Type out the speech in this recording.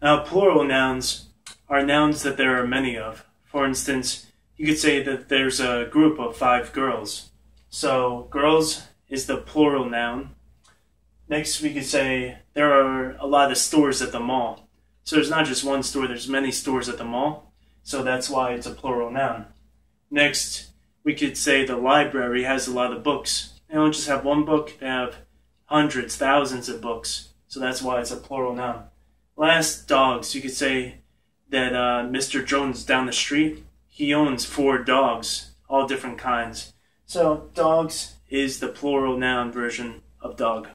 Now, plural nouns are nouns that there are many of. For instance, you could say that there's a group of five girls. So, girls is the plural noun. Next, we could say there are a lot of stores at the mall. So, there's not just one store, there's many stores at the mall. So, that's why it's a plural noun. Next, we could say the library has a lot of books. They don't just have one book, they have hundreds, thousands of books. So, that's why it's a plural noun. Last, dogs. You could say that uh, Mr. Jones down the street, he owns four dogs, all different kinds. So, dogs is the plural noun version of dog.